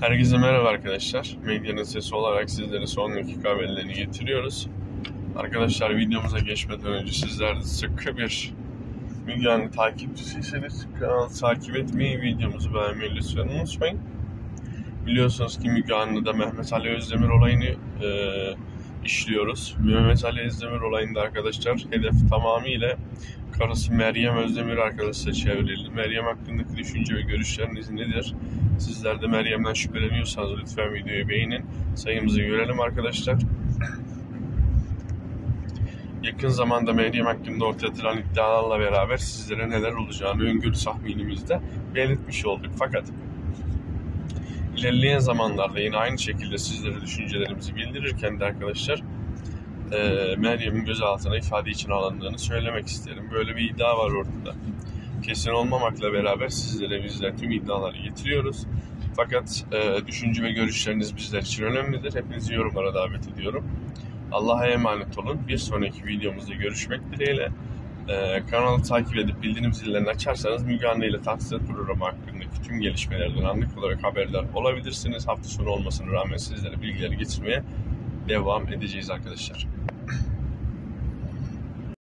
Herkese merhaba arkadaşlar. Medyanın sesi olarak sizlere son dakika haberlerini getiriyoruz. Arkadaşlar videomuza geçmeden önce sizler de sıkı bir Müge Anlı takipçisiyseniz kanalı takip etmeyi, videomuzu beğenmeyi lütfen unutmayın. Biliyorsunuz ki Müge Anlı'da Mehmet Ali Özdemir olayını e, işliyoruz. Mehmet Ali Özdemir olayında arkadaşlar hedef tamamıyla karısı Meryem Özdemir arkadaşlar çevrildi. Meryem hakkındaki düşünce ve görüşleriniz nedir? Sizler de Meryem'den şüpheleniyorsanız lütfen videoyu beğenin. Sayımızı görelim arkadaşlar. Yakın zamanda Meryem hakkında ortaya atılan iddialarla beraber sizlere neler olacağını öngörü tahminimizde belirtmiş olduk. Fakat ilerleyen zamanlarda yine aynı şekilde sizlere düşüncelerimizi bildirirken de arkadaşlar e, Meryem'in gözaltına ifade için alındığını söylemek isterim. Böyle bir iddia var ortada. Kesin olmamakla beraber sizlere bizler tüm iddiaları getiriyoruz. Fakat e, düşünce ve görüşleriniz bizler için önemlidir. Hepinizi yorumlara davet ediyorum. Allah'a emanet olun. Bir sonraki videomuzda görüşmek dileğiyle. E, kanalı takip edip bildirim zillerini açarsanız Müge Anlı ile Tatsız programı hakkındaki tüm gelişmelerden anlık olarak haberdar olabilirsiniz. Hafta sonu olmasına rağmen sizlere bilgileri getirmeye devam edeceğiz arkadaşlar.